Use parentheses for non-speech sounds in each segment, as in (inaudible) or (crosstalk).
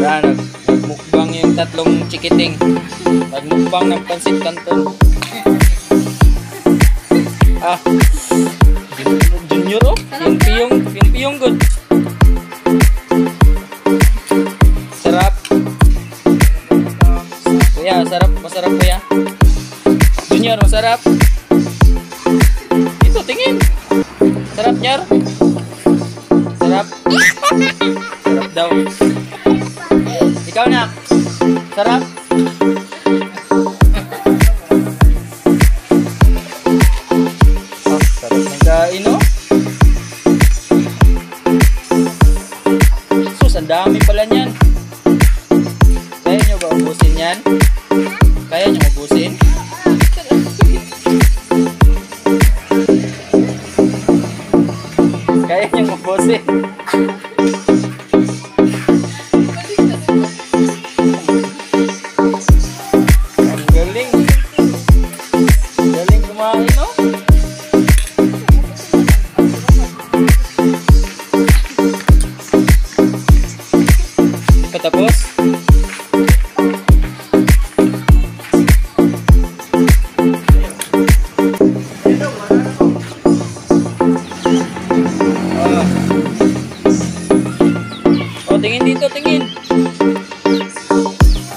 Nag nagmukbang yung tatlong chikiting. Nagmukbang ng pansit canton. Ah. Junior, junior oh. Yung piyong, yung piyong good. Sarap. Kuya, sarap. Masarap kuya. Junior, masarap. Ito, tingin. Sarap, Nyar. Sarap. Sarap daw. Ikaw na. Sarap. Sarap ng kain, no? Sus, ang dami pala niyan. Ubusin? Ang galing. Galing kumain, no? Patapos? Tingin.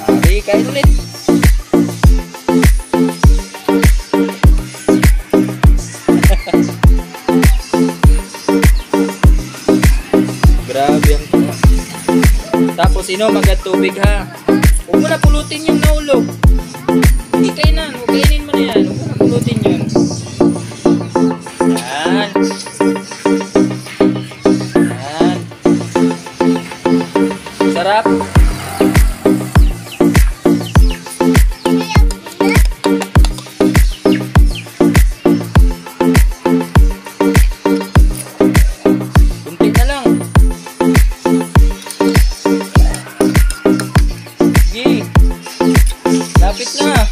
Ari, kain ulit. (laughs) Grabe ang tuwa. Tapos inom agad tubig ha. Huwag mo na pulutin yung naulog. Hindi kainan. Huwag kainin mo na yan. Huwag mo na pulutin yun. Sige. Lapit na.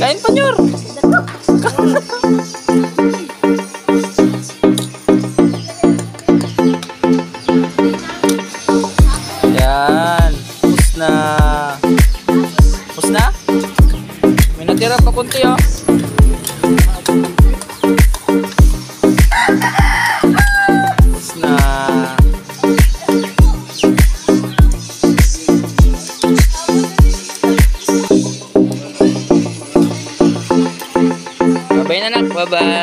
Kain pa nyor. Yan. Pus na. Pus na? May natira pa kunti oh. Bye-bye.